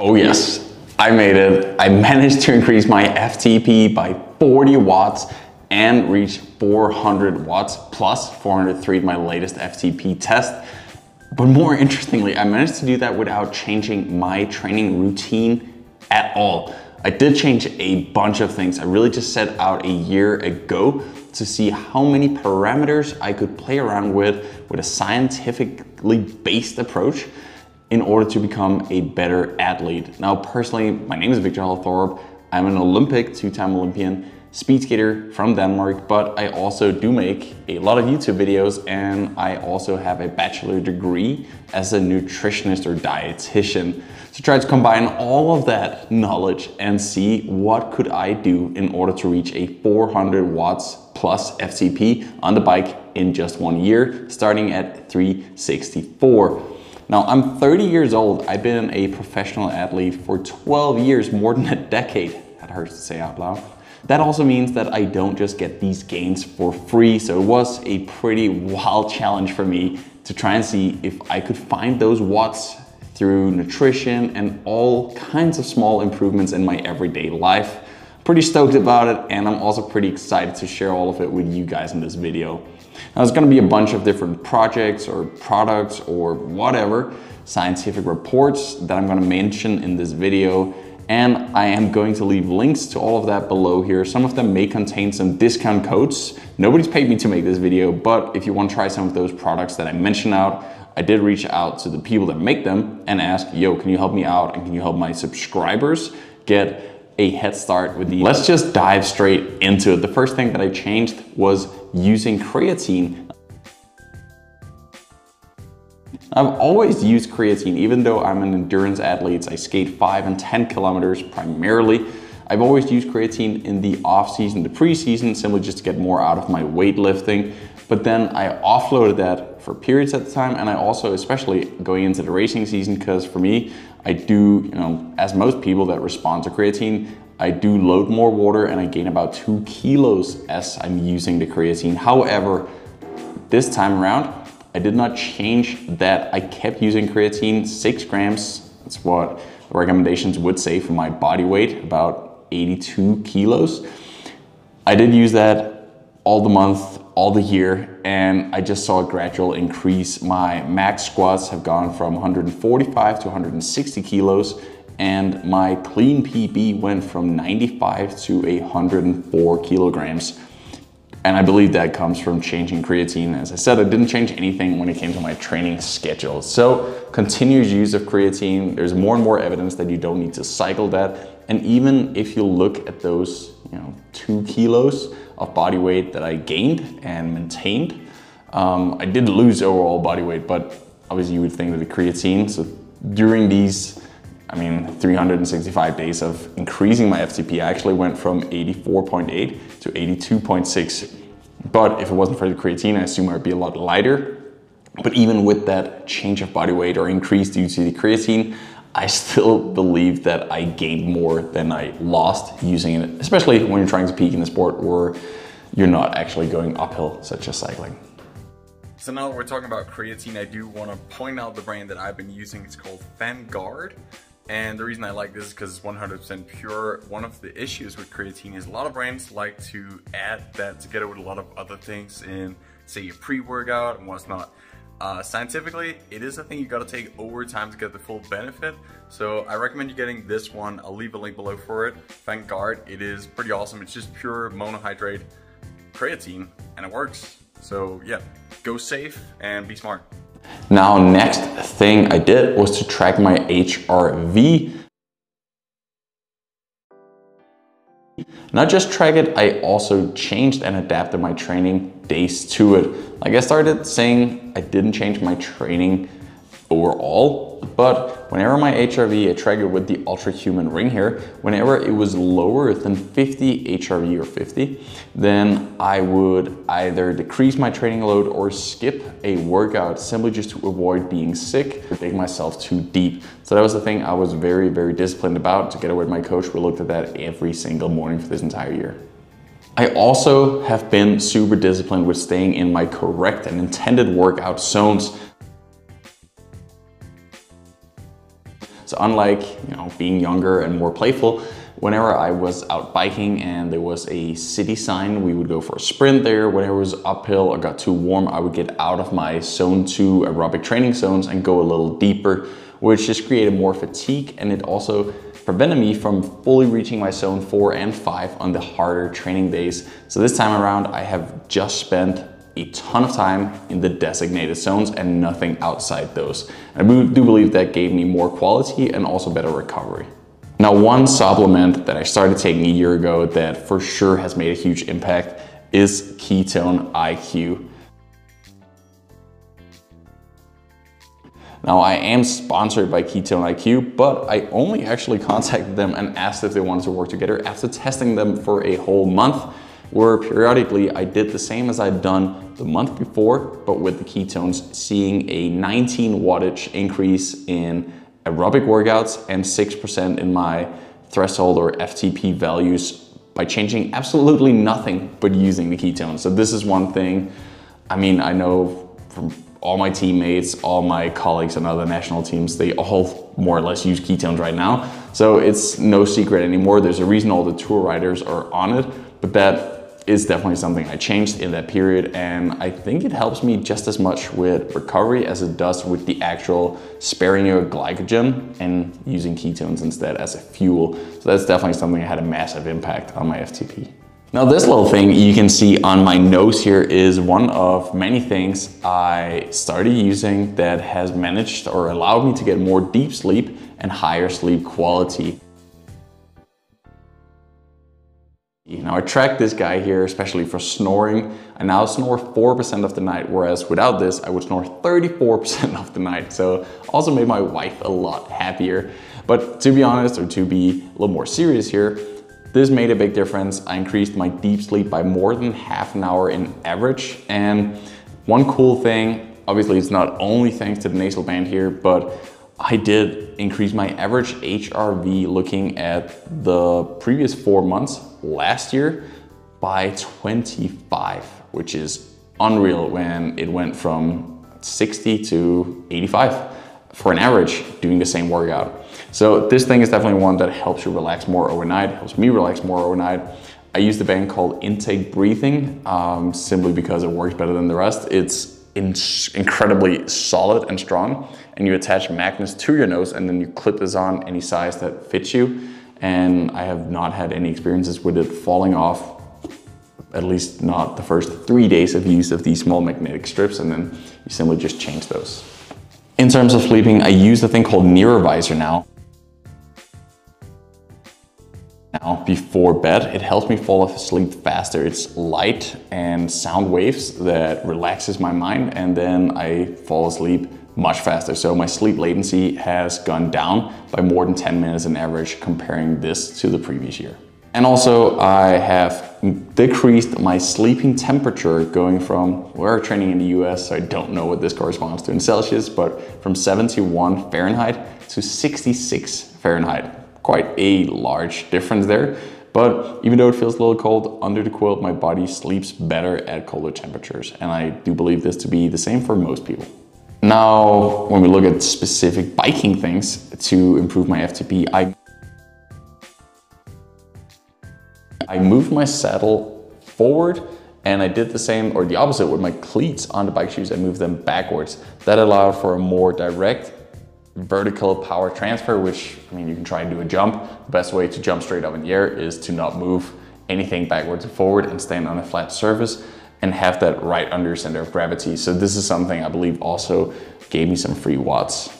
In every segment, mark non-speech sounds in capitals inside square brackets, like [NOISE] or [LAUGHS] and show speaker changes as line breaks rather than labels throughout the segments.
Oh yes, I made it. I managed to increase my FTP by 40 watts and reach 400 watts plus 403 my latest FTP test. But more interestingly, I managed to do that without changing my training routine at all. I did change a bunch of things. I really just set out a year ago to see how many parameters I could play around with with a scientifically based approach in order to become a better athlete. Now, personally, my name is Viktor Hald Thorup. I'm an Olympic, two-time Olympian, speed skater from Denmark, but I also do make a lot of YouTube videos and I also have a bachelor degree as a nutritionist or dietitian. So try to combine all of that knowledge and see what could I do in order to reach a 400 watts plus FTP on the bike in just one year, starting at 364. Now I'm 30 years old. I've been a professional athlete for 12 years, more than a decade. That hurts to say out loud. That also means that I don't just get these gains for free. So it was a pretty wild challenge for me to try and see if I could find those watts through nutrition and all kinds of small improvements in my everyday life. Pretty stoked about it and I'm also pretty excited to share all of it with you guys in this video. Now there's gonna be a bunch of different projects or products or whatever, scientific reports that I'm gonna mention in this video and I am going to leave links to all of that below here. Some of them may contain some discount codes. Nobody's paid me to make this video, but if you want to try some of those products that I mentioned out, I did reach out to the people that make them and ask, yo, can you help me out? And can you help my subscribers get a head start with these? Let's just dive straight into it. The first thing that I changed was using creatine I've always used creatine, even though I'm an endurance athlete. I skate five and 10 kilometers primarily. I've always used creatine in the off season, the preseason, simply just to get more out of my weightlifting. But then I offloaded that for periods at the time. And I also, especially going into the racing season, because for me, I do, you know, as most people that respond to creatine, I do load more water and I gain about two kilos as I'm using the creatine. However, this time around, I did not change that. I kept using creatine, six grams. That's what the recommendations would say for my body weight, about 82 kilos. I did use that all the month, all the year, and I just saw a gradual increase. My max squats have gone from 145 to 160 kilos, and my clean PB went from 95 to 104 kilograms. And I believe that comes from changing creatine. As I said, I didn't change anything when it came to my training schedule. So continuous use of creatine, there's more and more evidence that you don't need to cycle that. And even if you look at those, you know, two kilos of body weight that I gained and maintained, um, I did lose overall body weight, but obviously you would think that the creatine, so during these I mean, 365 days of increasing my FTP. I actually went from 84.8 to 82.6. But if it wasn't for the creatine, I assume I'd be a lot lighter. But even with that change of body weight or increase due to the creatine, I still believe that I gained more than I lost using it, especially when you're trying to peak in the sport where you're not actually going uphill, such as cycling.
So now that we're talking about creatine, I do want to point out the brand that I've been using. It's called Vanguard. And the reason I like this is because it's 100% pure. One of the issues with creatine is a lot of brands like to add that together with a lot of other things in, say, a pre-workout and what's not. Uh, scientifically, it is a thing you gotta take over time to get the full benefit. So I recommend you getting this one. I'll leave a link below for it. Vanguard, it is pretty awesome. It's just pure monohydrate creatine and it works. So yeah, go safe and be smart.
Now, next thing I did was to track my HRV. Not just track it, I also changed and adapted my training days to it. Like I started saying I didn't change my training overall, but whenever my HRV, I it with the Ultrahuman ring here, whenever it was lower than 50 HRV or 50, then I would either decrease my training load or skip a workout simply just to avoid being sick or dig myself too deep. So that was the thing I was very, very disciplined about. Together with my coach, we looked at that every single morning for this entire year. I also have been super disciplined with staying in my correct and intended workout zones. So unlike you know being younger and more playful, whenever I was out biking and there was a city sign, we would go for a sprint there. Whenever it was uphill or got too warm, I would get out of my zone two aerobic training zones and go a little deeper, which just created more fatigue and it also prevented me from fully reaching my zone four and five on the harder training days. So this time around, I have just spent a ton of time in the designated zones and nothing outside those. And I do believe that gave me more quality and also better recovery. Now, one supplement that I started taking a year ago that for sure has made a huge impact is Ketone IQ. Now I am sponsored by Ketone IQ, but I only actually contacted them and asked if they wanted to work together after testing them for a whole month, where periodically I did the same as I'd done the month before, but with the ketones, seeing a 19 wattage increase in aerobic workouts and 6% in my threshold or FTP values by changing absolutely nothing but using the ketones. So this is one thing, I mean, I know from all my teammates, all my colleagues on other national teams, they all more or less use ketones right now. So it's no secret anymore. There's a reason all the tour riders are on it, but that is definitely something I changed in that period and I think it helps me just as much with recovery as it does with the actual sparing your glycogen and using ketones instead as a fuel. So that's definitely something that had a massive impact on my FTP. Now this little thing you can see on my nose here is one of many things I started using that has managed or allowed me to get more deep sleep and higher sleep quality. You know, I track this guy here, especially for snoring. I now snore 4% of the night, whereas without this, I would snore 34% of the night. So also made my wife a lot happier. But to be honest, or to be a little more serious here, this made a big difference. I increased my deep sleep by more than half an hour in average. And one cool thing, obviously it's not only thanks to the nasal band here, but I did increase my average HRV looking at the previous four months last year by 25, which is unreal when it went from 60 to 85 for an average doing the same workout. So this thing is definitely one that helps you relax more overnight, helps me relax more overnight. I use the band called Intake Breathing um, simply because it works better than the rest. It's in incredibly solid and strong and you attach magnets to your nose and then you clip this on any size that fits you. And I have not had any experiences with it falling off, at least not the first three days of use of these small magnetic strips and then you simply just change those. In terms of sleeping, I use a thing called Neurovizr now. Now, before bed, it helps me fall asleep faster. It's light and sound waves that relaxes my mind and then I fall asleep much faster. So my sleep latency has gone down by more than 10 minutes on average comparing this to the previous year. And also I have decreased my sleeping temperature going from, we're training in the US, so I don't know what this corresponds to in Celsius, but from 71 Fahrenheit to 66 Fahrenheit. Quite a large difference there. But even though it feels a little cold under the quilt, my body sleeps better at colder temperatures. And I do believe this to be the same for most people. Now, when we look at specific biking things to improve my FTP, I, I moved my saddle forward and I did the same or the opposite with my cleats on the bike shoes. I moved them backwards. That allowed for a more direct vertical power transfer, which I mean, you can try and do a jump. The best way to jump straight up in the air is to not move anything backwards and forward and stand on a flat surface and have that right under center of gravity. So this is something I believe also gave me some free watts.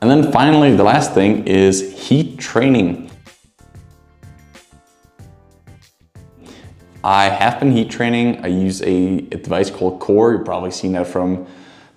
And then finally, the last thing is heat training. I have been heat training. I use a, a device called Core. You've probably seen that from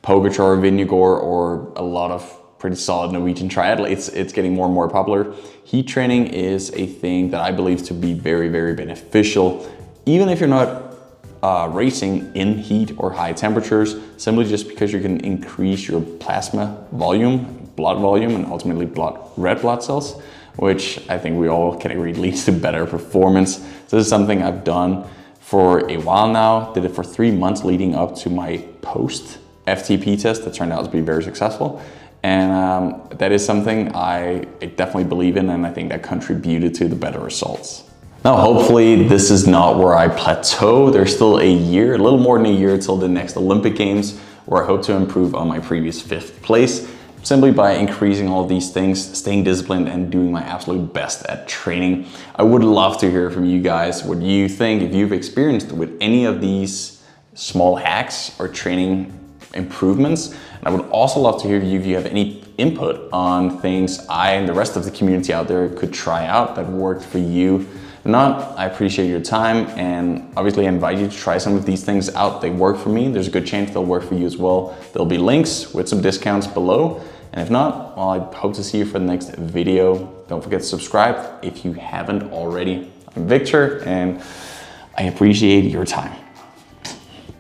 Pogacar, Vingegaard, or a lot of pretty solid Norwegian triathletes. It's getting more and more popular. Heat training is a thing that I believe to be very, very beneficial. Even if you're not uh, racing in heat or high temperatures, simply just because you can increase your plasma volume, blood volume, and ultimately blood, red blood cells, which I think we all can agree [LAUGHS] leads to better performance. This is something I've done for a while now, did it for three months leading up to my post FTP test that turned out to be very successful. And um, that is something I, I definitely believe in, and I think that contributed to the better results. Now, hopefully this is not where I plateau. There's still a year, a little more than a year till the next Olympic Games, where I hope to improve on my previous fifth place simply by increasing all these things, staying disciplined and doing my absolute best at training. I would love to hear from you guys what you think if you've experienced with any of these small hacks or training improvements. And I would also love to hear if you have any input on things I and the rest of the community out there could try out that worked for you. If not, I appreciate your time and obviously I invite you to try some of these things out. They work for me. There's a good chance they'll work for you as well. There'll be links with some discounts below. And if not, well, I hope to see you for the next video. Don't forget to subscribe if you haven't already. I'm Viktor and I appreciate your time.